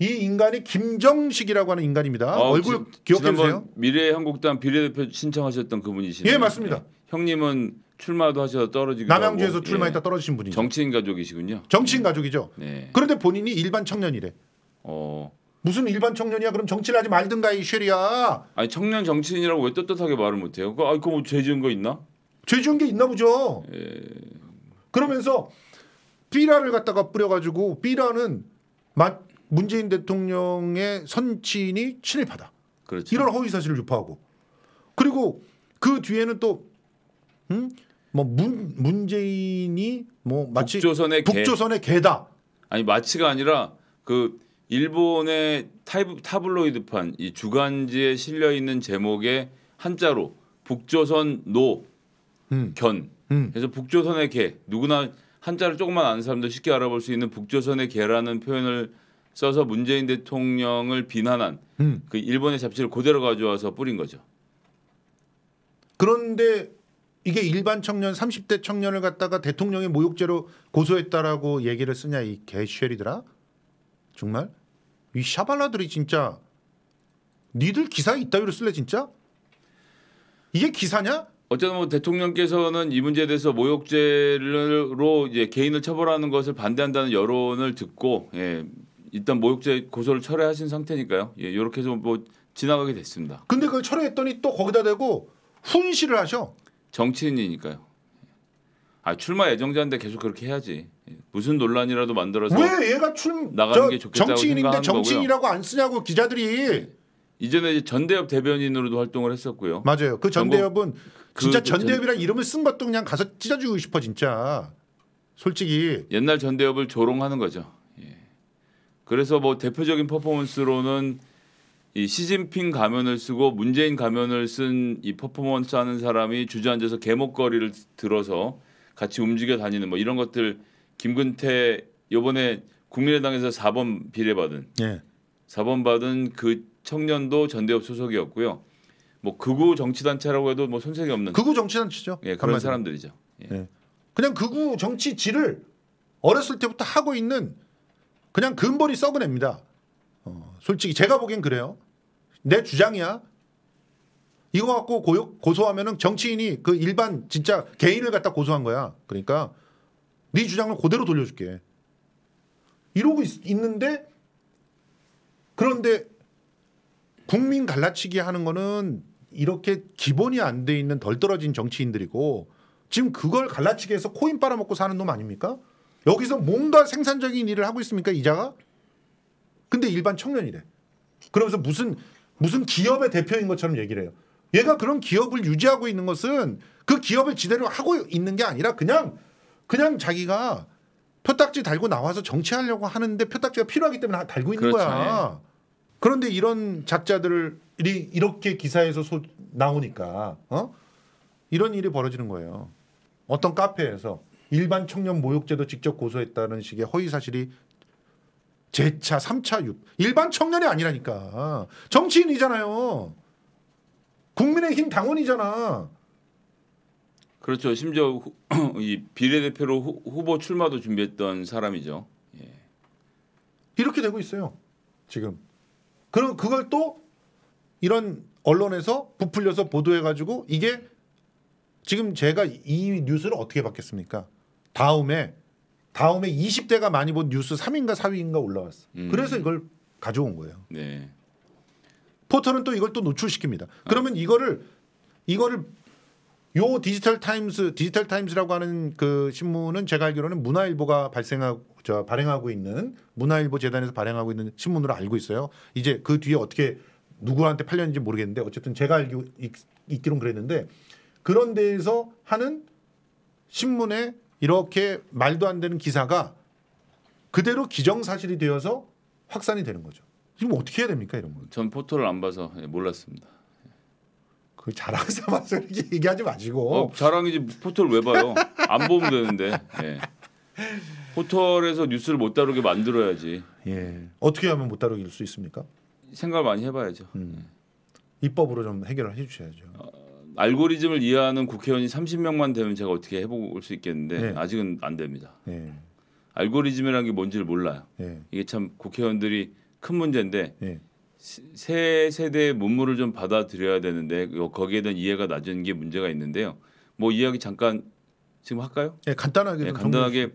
이 인간이 김정식이라고 하는 인간입니다. 어, 얼굴 지- 기억해 지난번 주세요. 미래한국당 비례대표 신청하셨던 그분이시네요. 예, 맞습니다. 형님은 출마도 하셔서 떨어지기도 남양주에서 하고, 출마했다 예. 떨어지신 분이죠. 정치인 가족이시군요. 정치인 가족이죠. 네. 그런데 본인이 일반 청년이래. 어. 무슨 일반 청년이야? 그럼 정치를 하지 말든가 이 쉐리야. 아니 청년 정치인이라고 왜 떳떳하게 말을 못해요? 그, 아, 그거 뭐 죄 지은 거 있나? 죄 지은 게 있나 보죠. 예. 그러면서 삐라를 갖다가 뿌려가지고 삐라는 마- 문재인 대통령의 선친이 친일파다. 그렇죠. 이런 허위 사실을 유포하고 그리고 그 뒤에는 또 음? 뭐 문, 문재인이 뭐 마치 북조선의 개. 북조선의 개 다. 아니 마치가 아니라 그 일본의 타이브, 타블로이드판 이 주간지에 실려 있는 제목에 한자로 북조선 노 음. 견. 음. 그래서 북조선의 개 누구나 한자를 조금만 아는 사람도 쉽게 알아볼 수 있는 북조선의 개라는 표현을 써서 문재인 대통령을 비난한 음. 그 일본의 잡지를 그대로 가져와서 뿌린 거죠. 그런데 이게 일반 청년 30대 청년을 갖다가 대통령의 모욕죄로 고소했다라고 얘기를 쓰냐 이 개쉐리더라. 정말 이 샤발라들이 진짜 니들 기사에 이따위로 쓸래 진짜? 이게 기사냐? 어쨌든 뭐 대통령께서는 이 문제에 대해서 모욕죄로 이제 개인을 처벌하는 것을 반대한다는 여론을 듣고 예, 일단 모욕죄 고소를 철회하신 상태니까요. 예, 이렇게 해서 뭐 지나가게 됐습니다. 근데 그걸 철회했더니 또 거기다 대고 훈시를 하셔. 정치인이니까요. 아 출마 예정자인데 계속 그렇게 해야지. 예, 무슨 논란이라도 만들어서 왜 얘가 출 나가는 저게 좋겠다고 정치인인데 정치인이라고 안 쓰냐고 기자들이 이전에 이제 전대협 대변인으로도 활동을 했었고요. 맞아요. 그 전대협은 그 진짜 전- 전대협이란 이름을 쓴 것도 그냥 가서 찢어주고 싶어 진짜. 솔직히 옛날 전대협을 조롱하는 거죠. 예. 그래서 뭐 대표적인 퍼포먼스로는 이 시진핑 가면을 쓰고 문재인 가면을 쓴 이 퍼포먼스 하는 사람이 주저앉아서 개목걸이를 들어서 같이 움직여 다니는 뭐 이런 것들 김근태 요번에 국민의당에서 4번 비례 받은 예. 4번 받은 그 청년도 전대협 소속이었고요. 뭐 극우 정치 단체라고 해도 뭐 손색이 없는 극우 정치 단체죠. 예, 그런. 사람들이죠. 예. 그냥 극우 정치질을 어렸을 때부터 하고 있는 그냥 근본이 썩은 애입니다. 어, 솔직히 제가 보기엔 그래요. 내 주장이야. 이거 갖고 고요, 고소하면은 정치인이 그 일반 진짜 개인을 갖다 고소한 거야. 그러니까 네 주장을 그대로 돌려줄게. 이러고 있, 있는데 그런데 국민 갈라치기 하는 거는 이렇게 기본이 안 돼 있는 덜 떨어진 정치인들이고 지금 그걸 갈라치기 해서 코인 빨아먹고 사는 놈 아닙니까? 여기서 뭔가 생산적인 일을 하고 있습니까 이자가? 근데 일반 청년이래. 그러면서 무슨 무슨 기업의 대표인 것처럼 얘기를 해요. 얘가 그런 기업을 유지하고 있는 것은 그 기업을 지대로 하고 있는 게 아니라 그냥 그냥 자기가 표딱지 달고 나와서 정치하려고 하는데 표딱지가 필요하기 때문에 달고 있는 그렇죠, 거야. 그런데 이런 작자들이 이렇게 기사에서 소, 나오니까 어? 이런 일이 벌어지는 거예요. 어떤 카페에서 일반 청년 모욕죄도 직접 고소했다는 식의 허위 사실이 재차, 3차, 6 일반 청년이 아니라니까 정치인이잖아요. 국민의힘 당원이잖아. 그렇죠. 심지어 후, 이 비례대표로 후, 후보 출마도 준비했던 사람이죠. 예. 이렇게 되고 있어요. 지금. 그럼 그걸 또 이런 언론에서 부풀려서 보도해가지고 이게 지금 제가 이 뉴스를 어떻게 받겠습니까? 다음에 다음에 20대가 많이 본 뉴스 3위인가 4위인가 올라왔어. 음. 그래서 이걸 가져온 거예요. 네. 포털은 또 이걸 또 노출시킵니다. 그러면 이거를 이거를 요 디지털 타임스 디지털 타임스라고 하는 그 신문은 제가 알기로는 문화일보가 발생하고 저 발행하고 있는 문화일보 재단에서 발행하고 있는 신문으로 알고 있어요. 이제 그 뒤에 어떻게 누구한테 팔렸는지 모르겠는데 어쨌든 제가 알고 있, 있기론 그랬는데 그런 데에서 하는 신문에 이렇게 말도 안 되는 기사가 그대로 기정사실이 되어서 확산이 되는 거죠. 지금 어떻게 해야 됩니까 이런 거? 전 포털을 안 봐서 예, 몰랐습니다. 그 자랑 삼아서 이렇게 얘기하지 마시고 어, 자랑이지 포털 왜 봐요? 안 보면 되는데. 예. 포털에서 뉴스를 못 다루게 만들어야지. 예 어떻게 하면 못 다루길 수 있습니까? 생각을 많이 해봐야죠. 음. 입법으로 좀 해결을 해주셔야죠. 알고리즘을 이해하는 국회의원이 30명만 되면 제가 어떻게 해볼 수 있겠는데 네. 아직은 안 됩니다. 예, 알고리즘이라는 게 뭔지를 몰라요. 예, 이게 참 국회의원들이 큰 문제인데 새 세대의 문물을 좀 받아들여야 되는데 요- 거기에 대한 이해가 낮은 게 문제가 있는데요. 뭐 이야기 잠깐 지금 할까요? 예, 간단하게 네, 좀 간단하게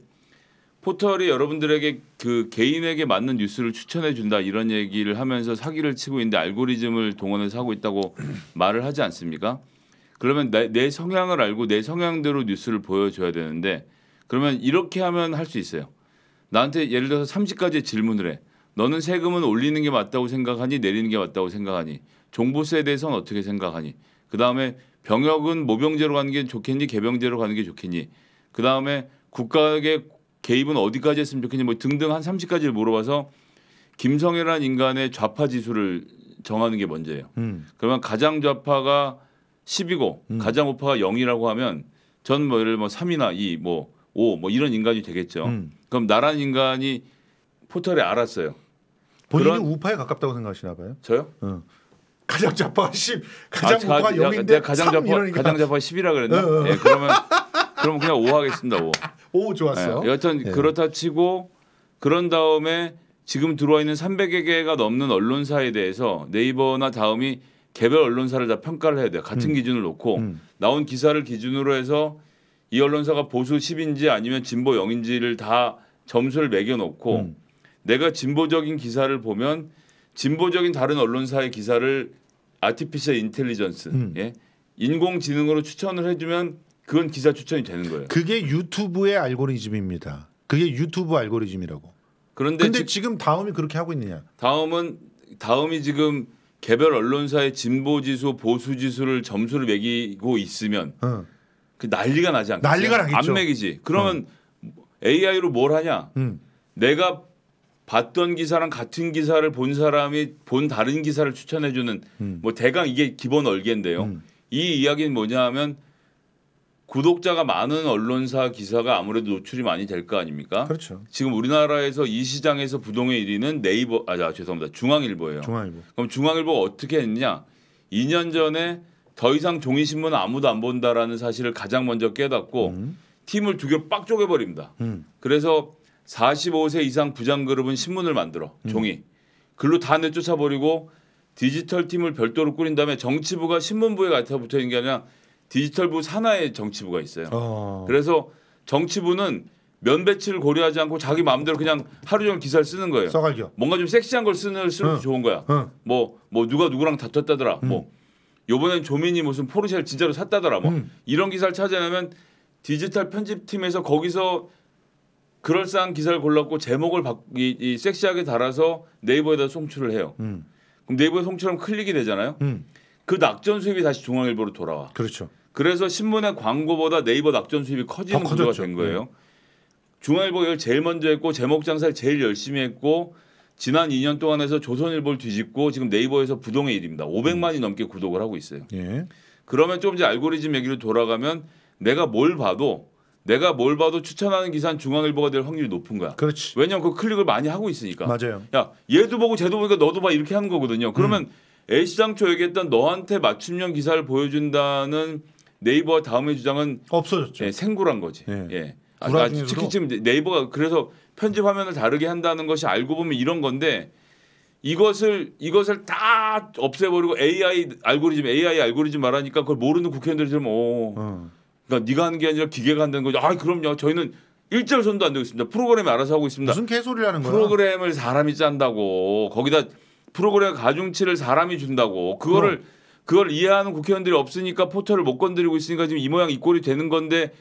포털이 여러분들에게 그 개인에게 맞는 뉴스를 추천해 준다 이런 얘기를 하면서 사기를 치고 있는데 알고리즘을 동원해서 하고 있다고 말을 하지 않습니까? 그러면 내, 내 성향을 알고 내 성향대로 뉴스를 보여줘야 되는데 그러면 이렇게 하면 할 수 있어요. 나한테 예를 들어서 30가지 질문을 해. 너는 세금은 올리는 게 맞다고 생각하니 내리는 게 맞다고 생각하니 종부세에 대해서는 어떻게 생각하니 그 다음에 병역은 모병제로 가는 게 좋겠니 개병제로 가는 게 좋겠니 그 다음에 국가의 개입은 어디까지 했으면 좋겠니 뭐 등등 한 30가지를 물어봐서 김성애란 인간의 좌파 지수를 정하는 게 먼저예요. 음. 그러면 가장 좌파가 10이고 음. 가장 우파가 0이라고 하면 전 뭐 예를 뭐 3이나 2, 뭐 5, 뭐 이런 인간이 되겠죠. 음. 그럼 나란 인간이 포털에 알았어요. 본인이 그런- 우파에 가깝다고 생각하시나 봐요. 저요? 어. 가장 좌파가 10, 가장 아, 우파가 가- 0인데 내가 가장 3 좌파 이러니까 가장 좌파 10이라 그랬나? 어, 어. 예, 그러면 그럼 그냥 5 하겠습니다. 5. 오 좋았어요. 예, 여튼 예. 그렇다 치고 그런 다음에 지금 들어와 있는 300여 개가 넘는 언론사에 대해서 네이버나 다음이 개별 언론사를 다 평가를 해야 돼요. 같은 기준을 놓고 음. 나온 기사를 기준으로 해서 이 언론사가 보수 10인지 아니면 진보 0인지를 다 점수를 매겨 놓고 음. 내가 진보적인 기사를 보면 진보적인 다른 언론사의 기사를 아티피셜 인텔리전스 음. 예? 인공지능으로 추천을 해주면 그건 기사 추천이 되는 거예요. 그게 유튜브의 알고리즘입니다. 그게 유튜브 알고리즘이라고. 그런데 근데 지- 지금 다음이 그렇게 하고 있느냐? 다음은 다음이 지금 개별 언론사의 진보 지수, 보수 지수를 점수를 매기고 있으면 어. 그 난리가 나지 않겠어요? 난리가 나겠죠. 안 매기지. 그러면 AI로 뭘 하냐? 음. 내가 봤던 기사랑 같은 기사를 본 사람이 본 다른 기사를 추천해 주는 음. 뭐 대강 이게 기본 얼개인데요. 음. 이 이야기는 뭐냐 하면 구독자가 많은 언론사 기사가 아무래도 노출이 많이 될 거 아닙니까? 그렇죠. 지금 우리나라에서 이 시장에서 부동의 1위는 네이버 아 자, 죄송합니다. 중앙일보예요. 중앙일보. 그럼 중앙일보가 어떻게 했냐? 2년 전에 더 이상 종이 신문 아무도 안 본다라는 사실을 가장 먼저 깨닫고 음. 팀을 두 개로 빡 쪼개 버립니다. 음. 그래서 45세 이상 부장 그룹은 신문을 만들어 음. 종이 글로 다 내쫓아 버리고 디지털 팀을 별도로 꾸린 다음에 정치부가 신문부에 갖다 붙어 있는 게 아니라 디지털부 산하에 정치부가 있어요. 어. 그래서 정치부는 면배치를 고려하지 않고 자기 마음대로 그냥 하루 종일 기사를 쓰는 거예요. 써갈겨. 뭔가 좀 섹시한 걸 쓰는 쓰면 어. 좋은 거야. 어. 뭐뭐 누가 누구랑 다퉜다더라. 음. 뭐 요번엔 조민이 무슨 포르쉐를 진짜로 샀다더라. 뭐 음. 이런 기사를 찾아내면 디지털 편집팀에서 거기서 그럴싸한 기사를 골랐고 제목을 바, 이, 이 섹시하게 달아서 네이버에다 송출을 해요. 음. 그럼 네이버에 송출하면 클릭이 되잖아요. 음. 그 낙전 수입이 다시 중앙일보로 돌아와. 그렇죠. 그래서 신문의 광고보다 네이버 낙전 수입이 커지는 더 구조가. 네. 된 거예요. 중앙일보가 이걸 제일 먼저 했고 제목 장사를 제일 열심히 했고 지난 2년 동안 해서 조선일보를 뒤집고 지금 네이버에서 부동의 일입니다. 500만이 넘게 구독을 하고 있어요. 예. 그러면 좀 이제 알고리즘 얘기로 돌아가면 내가 뭘 봐도 내가 뭘 봐도 추천하는 기사는 중앙일보가 될 확률이 높은 거야. 그렇지. 왜냐면 그 클릭을 많이 하고 있으니까. 맞아요. 야 얘도 보고 쟤도 보니까 너도 봐 이렇게 하는 거거든요. 그러면 음. A시장초 얘기했던 너한테 맞춤형 기사를 보여준다는 네이버와 다음의 주장은 없어졌죠. 예, 생굴한 거지. 예. 예. 아, 아, 특히 지금 네이버가 그래서 편집 화면을 다르게 한다는 것이 알고 보면 이런 건데 이것을 이것을 다 없애버리고 AI 알고리즘 AI 알고리즘 말하니까 그걸 모르는 국회의원들이 들으면 오 어. 그러니까 네가 하는 게 아니라 기계가 한다는 거죠. 아 그럼요. 저희는 일절선도 안 되고 있습니다. 프로그램이 알아서 하고 있습니다. 무슨 개소리라는 거야? 프로그램을 사람이 짠다고 거기다 프로그램 가중치를 사람이 준다고 그거를 그걸 이해하는 국회의원들이 없으니까 포털을 못 건드리고 있으니까 지금 이 모양 이 꼴이 되는 건데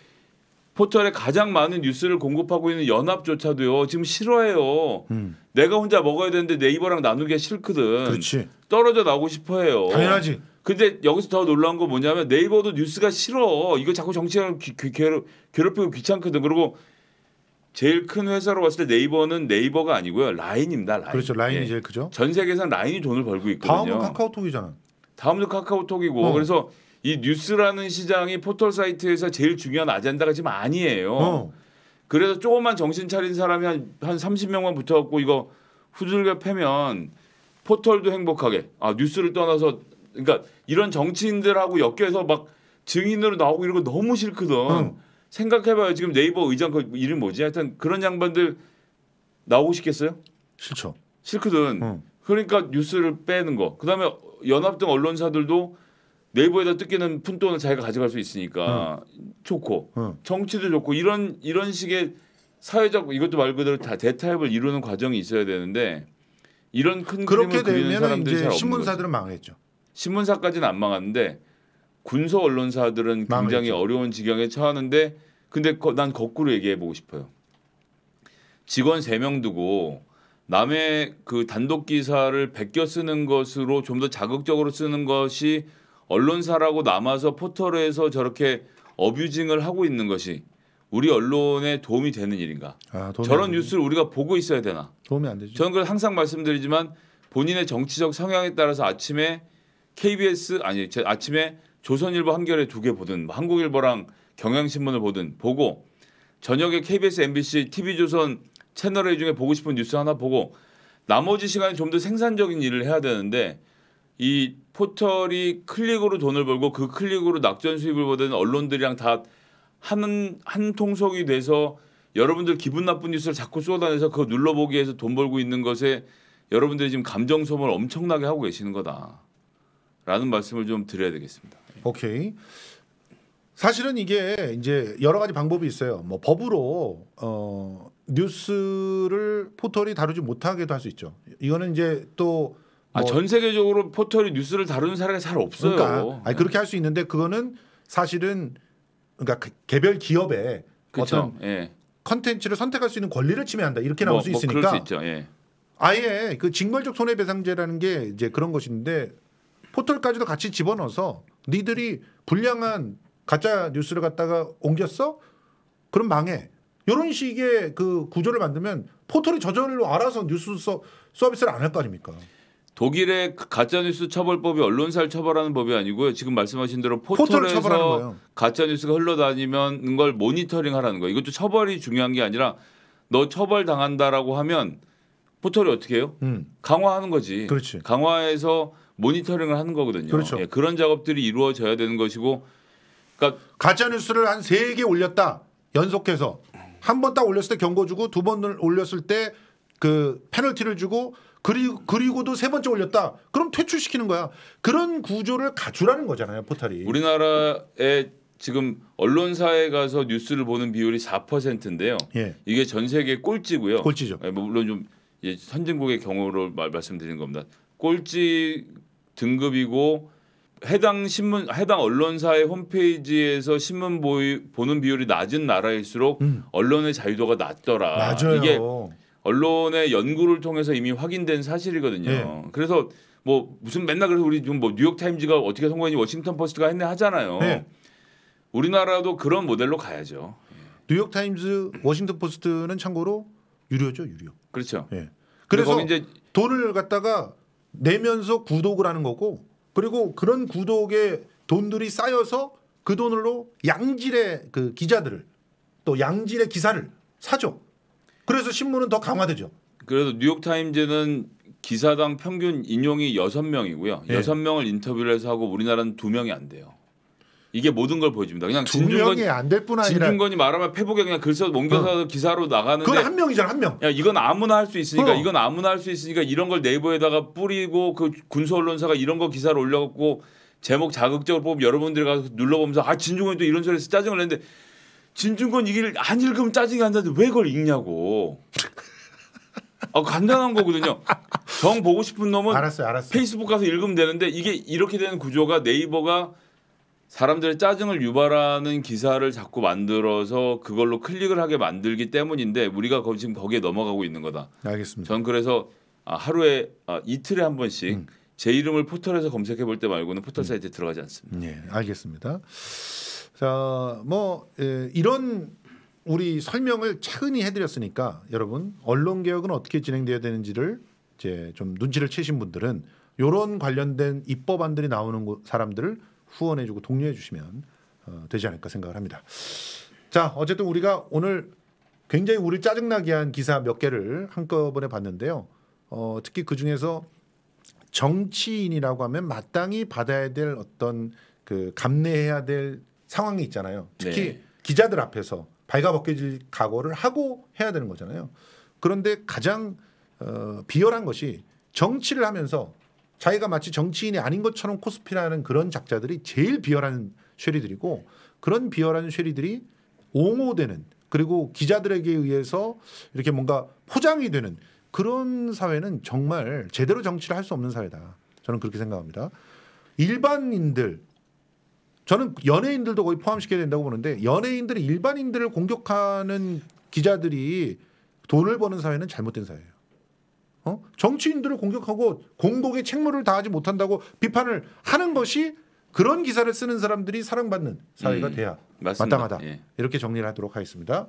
포털에 가장 많은 뉴스를 공급하고 있는 연합조차도요 지금 싫어해요. 음. 내가 혼자 먹어야 되는데 네이버랑 나누기가 싫거든. 그렇지. 떨어져 나오고 싶어해요. 당연하지. 근데 여기서 더 놀라운 건 뭐냐면 네이버도 뉴스가 싫어. 이거 자꾸 정치랑 괴롭히고 귀찮거든. 그리고 제일 큰 회사로 봤을 때 네이버는 네이버가 아니고요. 라인입니다. 라인. 그렇죠. 라인이 예. 제일 크죠. 전 세계에서 라인이 돈을 벌고 있거든요. 다음은 카카오톡이잖아. 다음도 카카오톡이고 어. 그래서 이 뉴스라는 시장이 포털 사이트에서 제일 중요한 아젠다가 지금 아니에요. 어. 그래서 조금만 정신 차린 사람이 한, 한 30명만 붙어갖고 이거 후들겨 패면 포털도 행복하게 아 뉴스를 떠나서 그러니까 이런 정치인들하고 엮여서 막 증인으로 나오고 이런 거 너무 싫거든. 응. 생각해봐요. 지금 네이버 의장 그 이름 뭐지? 하여튼 그런 양반들 나오고 싶겠어요? 싫죠. 싫거든. 어. 그러니까 뉴스를 빼는 거. 그다음에 연합 등 언론사들도 네이버에다 뜯기는 푼돈을 자기가 가져갈 수 있으니까 좋고 어. 정치도 좋고 이런 이런 식의 사회적 이것도 말 그대로 다 대타협을 이루는 과정이 있어야 되는데 이런 큰 그렇게 되면 사람들이 잘 이제. 신문사들은 망했죠. 신문사까지는 안 망하는데 군소 언론사들은 굉장히 망했죠. 어려운 지경에 처하는데 근데 거- 난 거꾸로 얘기해 보고 싶어요. 직원 3명 두고 남의 그 단독 기사를 베껴 쓰는 것으로 좀 더 자극적으로 쓰는 것이 언론사라고 남아서 포털에서 저렇게 어뷰징을 하고 있는 것이 우리 언론에 도움이 되는 일인가? 아, 도움이 저런. 뉴스를 우리가 보고 있어야 되나? 도움이 안 되죠. 저는 그걸 항상 말씀드리지만 본인의 정치적 성향에 따라서 아침에 KBS 아니 제 아침에 조선일보 한겨레 두 개 보든 뭐 한국일보랑 경향신문을 보든 보고 저녁에 KBS, MBC, TV조선 채널 A 중에 보고 싶은 뉴스 하나 보고 나머지 시간에 좀 더 생산적인 일을 해야 되는데 이 포털이 클릭으로 돈을 벌고 그 클릭으로 낙전 수입을 보던 언론들이랑 다 하는 한 통속이 돼서 여러분들 기분 나쁜 뉴스를 자꾸 쏟아내서 그거 눌러보기 위해서 돈 벌고 있는 것에 여러분들이 지금 감정 소모를 엄청나게 하고 계시는 거다라는 말씀을 좀 드려야 되겠습니다. 오케이. 사실은 이게 이제 여러 가지 방법이 있어요. 뭐 법으로 어 뉴스를 포털이 다루지 못하게도 할 수 있죠. 이거는 이제 또 아, 뭐전 세계적으로 포털이 뉴스를 다루는 사례가 잘 없어요. 그러니까 아니 그렇게 할 수 있는데 그거는 사실은 그러니까 그 개별 기업의 그렇죠. 어떤 예. 컨텐츠를 선택할 수 있는 권리를 침해한다 이렇게 나올 뭐, 수뭐 있으니까 그럴 수. 예. 아예 그 징벌적 손해배상제라는 게 이제 그런 것인데 포털까지도 같이 집어넣어서 니들이 불량한 가짜 뉴스를 갖다가 옮겼어? 그럼 망해. 이런 식의 그 구조를 만들면 포털이 저절로 알아서 뉴스 서, 서비스를 안 할 거 아닙니까? 독일의 그 가짜뉴스 처벌법이 언론사를 처벌하는 법이 아니고요. 지금 말씀하신 대로 포털에서. 가짜뉴스가 흘러다니면 걸 모니터링하라는 거예요. 이것도 처벌이 중요한 게 아니라 너 처벌 당한다라고 하면 포털이 어떻게 해요? 음, 강화하는 거지. 그렇지. 강화해서 모니터링을 하는 거거든요. 그렇죠. 예, 그런 작업들이 이루어져야 되는 것이고, 그러니까 가짜 뉴스를 한 세 개 올렸다 연속해서 한 번 딱 올렸을 때 경고 주고 두 번을 올렸을 때 그 페널티를 주고 그리고 그리고도 세 번째 올렸다 그럼 퇴출시키는 거야 그런 구조를 갖추라는 거잖아요 포털이 우리나라의 지금 언론사에 가서 뉴스를 보는 비율이 4%인데요. 예 이게 전 세계 꼴찌고요. 꼴찌죠 예, 뭐 물론 좀 예, 선진국의 경우로 말, 말씀드리는 겁니다. 꼴찌 등급이고 해당 신문 해당 언론사의 홈페이지에서 신문 보이, 보는 비율이 낮은 나라일수록 음. 언론의 자유도가 낮더라. 맞아요 이게 언론의 연구를 통해서 이미 확인된 사실이거든요. 네. 그래서 뭐 무슨 맨날 그래서 우리 좀 뭐 뉴욕 타임즈가 어떻게 성공했니 워싱턴 포스트가 했네 하잖아요. 네. 우리나라도 그런 모델로 가야죠. 뉴욕 타임즈 워싱턴 포스트는 참고로 유료죠 유료 그렇죠. 예 그래서 그래서 이제 돈을 갖다가 내면서 구독을 하는 거고 그리고 그런 구독에 돈들이 쌓여서 그 돈으로 양질의 그 기자들을 또 양질의 기사를 사죠. 그래서 신문은 더 강화되죠. 그래서 뉴욕 타임즈는 기사당 평균 인용이 여섯 명이고요. 예. 여섯 명을 인터뷰를 해서 하고 우리나라는 두 명이 안 돼요. 이게 모든 걸 보여줍니다. 그냥 두 진중권 명이 안 될 뿐 아니라 진중권이 말하면 페북에 그냥 글 써서 옮겨서 기사로 나가는데 그건 한 명이잖아 한 명. 야 이건 아무나 할 수 있으니까 어. 이건 아무나 할 수 있으니까 이런 걸 네이버에다가 뿌리고 그 군소 언론사가 이런 거 기사를 올려갖고 제목 자극적으로 뽑으면 여러분들이 가서 눌러보면서 아 진중권이 또 이런 소리에서 짜증을 내는데 진중권 이길 안 읽으면 짜증이 안 나는데 왜 그걸 읽냐고. 아 간단한 거거든요. 정 보고 싶은 놈은 알았어요, 알았어요. 페이스북 가서 읽으면 되는데 이게 이렇게 되는 구조가 네이버가 사람들의 짜증을 유발하는 기사를 자꾸 만들어서 그걸로 클릭을 하게 만들기 때문인데 우리가 거- 지금 거기에 넘어가고 있는 거다. 알겠습니다. 전 그래서 아, 하루에 아, 이틀에 한 번씩 음. 제 이름을 포털에서 검색해 볼 때 말고는 포털 사이트에 들어가지 않습니다. 예, 알겠습니다. 자, 뭐 예, 이런 우리 설명을 차근히 해드렸으니까 여러분 언론 개혁은 어떻게 진행돼야 되는지를 이제 좀 눈치를 채신 분들은 이런 관련된 입법안들이 나오는 곳- 사람들을 후원해주고 독려해주시면 어, 되지 않을까 생각을 합니다. 자, 어쨌든 우리가 오늘 굉장히 우리 짜증나게 한 기사 몇 개를 한꺼번에 봤는데요. 어, 특히 그 중에서 정치인이라고 하면 마땅히 받아야 될 어떤 그 감내해야 될 상황이 있잖아요. 특히 네. 기자들 앞에서 발가벗겨질 각오를 하고 해야 되는 거잖아요. 그런데 가장 어, 비열한 것이 정치를 하면서 자기가 마치 정치인이 아닌 것처럼 코스프레하는 그런 작자들이 제일 비열한 쉐리들이고 그런 비열한 쉐리들이 옹호되는 그리고 기자들에게 의해서 이렇게 뭔가 포장이 되는 그런 사회는 정말 제대로 정치를 할 수 없는 사회다. 저는 그렇게 생각합니다. 일반인들 저는 연예인들도 거의 포함시켜야 된다고 보는데 연예인들이 일반인들을 공격하는 기자들이 돈을 버는 사회는 잘못된 사회예요. 어? 정치인들을 공격하고 공복에 책무를 다하지 못한다고 비판을 하는 것이 그런 기사를 쓰는 사람들이 사랑받는 사회가 음, 돼야 맞습니다. 마땅하다. 예. 이렇게 정리를 하도록 하겠습니다.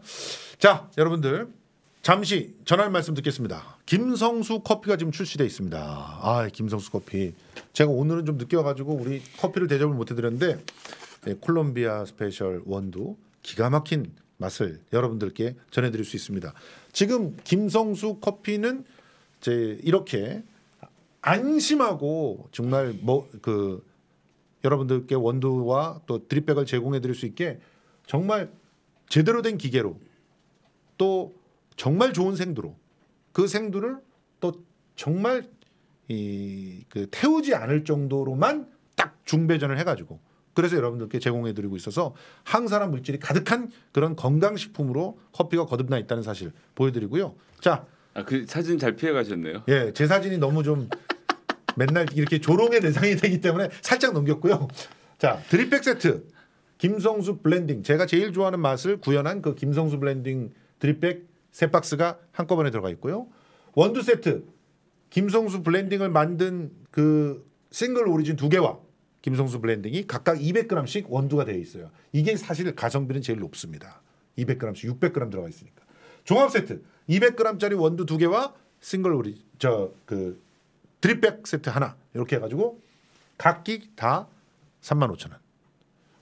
자, 여러분들 잠시 전할 말씀 듣겠습니다. 김성수 커피가 지금 출시돼 있습니다. 아, 김성수 커피. 제가 오늘은 좀 늦게 와가지고 우리 커피를 대접을 못 해드렸는데 네, 콜롬비아 스페셜 원두 기가 막힌 맛을 여러분들께 전해드릴 수 있습니다. 지금 김성수 커피는 이제 이렇게 안심하고 정말 뭐 그 여러분들께 원두와 또 드립백을 제공해 드릴 수 있게 정말 제대로 된 기계로 또 정말 좋은 생두로 그 생두를 또 정말 이 그 태우지 않을 정도로만 딱 중배전을 해가지고 그래서 여러분들께 제공해 드리고 있어서 항산화 물질이 가득한 그런 건강식품으로 커피가 거듭나 있다는 사실 보여드리고요. 자, 아, 그 사진 잘 피해 가셨네요. 예, 제 사진이 너무 좀 맨날 이렇게 조롱의 대상이 되기 때문에 살짝 넘겼고요. 자, 드립백 세트 김성수 블렌딩 제가 제일 좋아하는 맛을 구현한 그 김성수 블렌딩 드립백 세 박스가 한꺼번에 들어가 있고요. 원두 세트 김성수 블렌딩을 만든 그 single origin 두 개와 김성수 블렌딩이 각각 200g씩 원두가 되어 있어요. 이게 사실 가성비는 제일 높습니다. 200g씩 600g 들어가 있으니까. 종합 세트 200g짜리 원두 두 개와 싱글 오리 저 그 드립백 세트 하나 이렇게 해가지고 각기 다 35,000원.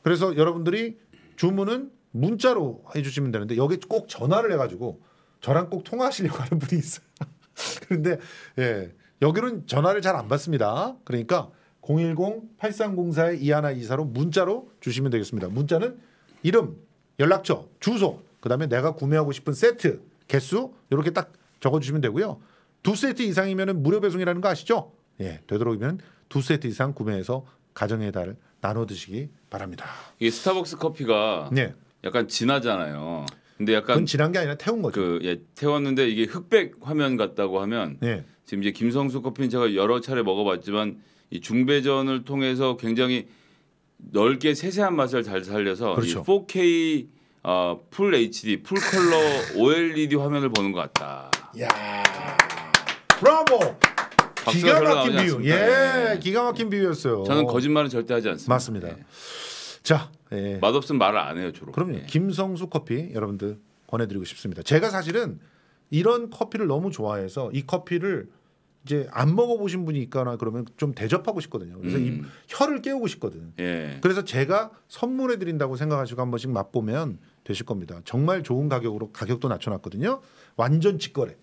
그래서 여러분들이 주문은 문자로 해주시면 되는데 여기 꼭 전화를 해가지고 저랑 꼭 통화하시려고 하는 분이 있어요. 그런데 예 여기는 전화를 잘 안 받습니다. 그러니까 010-8304-2124로 문자로 주시면 되겠습니다. 문자는 이름, 연락처, 주소, 그 다음에 내가 구매하고 싶은 세트 개수 이렇게 딱 적어주시면 되고요. 두 세트 이상이면 무료 배송이라는 거 아시죠? 예, 되도록이면 두 세트 이상 구매해서 가정의 달 나눠 드시기 바랍니다. 이게 스타벅스 커피가 네, 약간 진하잖아요. 근데 그건 약간 지난 게 아니라 태운 거죠. 그 예, 태웠는데 이게 흑백 화면 같다고 하면 네, 지금 이제 김성수 커피는 제가 여러 차례 먹어봤지만 이 중배전을 통해서 굉장히 넓게 세세한 맛을 잘 살려서 그렇죠. 이 4K 어, full HD, full color OLED 화면을 보는 것 같다. 야, 브라보. 기가 막힌 비유. 예, 예. 기가 막힌 비유였어요. 저는 거짓말은 절대 하지 않습니다. 맞습니다. 예. 자, 예. 맛없으면 말을 안 해요, 주로. 그럼요. 예. 김성수 커피 여러분들 권해드리고 싶습니다. 제가 사실은 이런 커피를 너무 좋아해서 이 커피를 이제 안 먹어보신 분이 있거나 그러면 좀 대접하고 싶거든요. 그래서 이 음. 혀를 깨우고 싶거든. 예. 그래서 제가 선물해 드린다고 생각하시고 한 번씩 맛보면 되실 겁니다. 정말 좋은 가격으로 가격도 낮춰놨거든요. 완전 직거래.